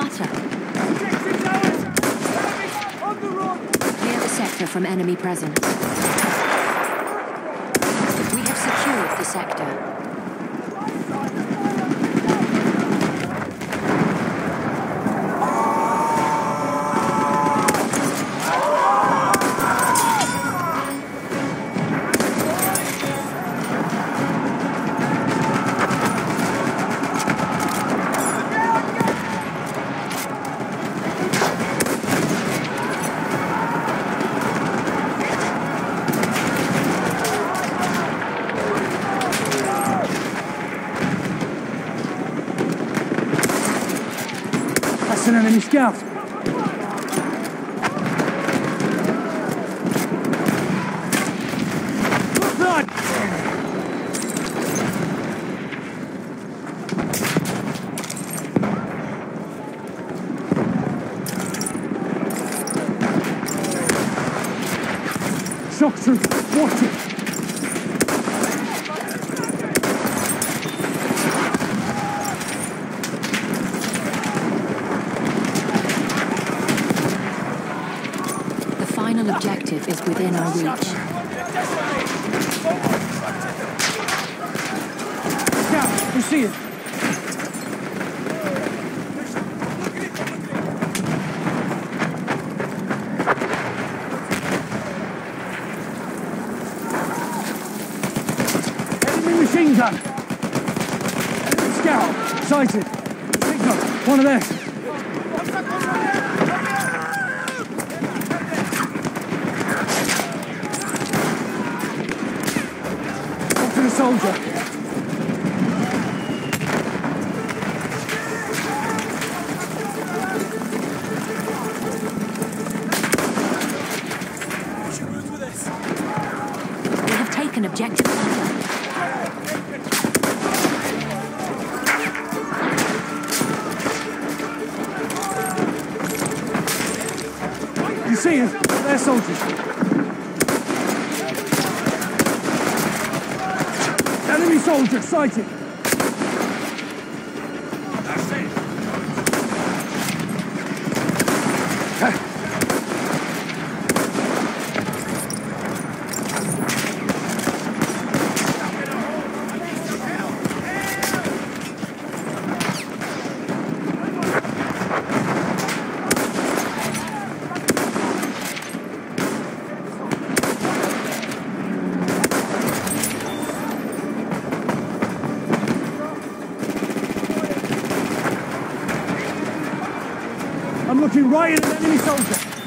run! Clear the sector from enemy presence. We have secured the sector. That's an enemy scout. Shock troop, watch it! The final objective is within our reach. Scout, you see it? Enemy machine gun! Scout, sighted. Signal, one of them. The soldier. We have taken objective. You see it? They're soldiers. Enemy soldier sighted. Looking right at an enemy soldier.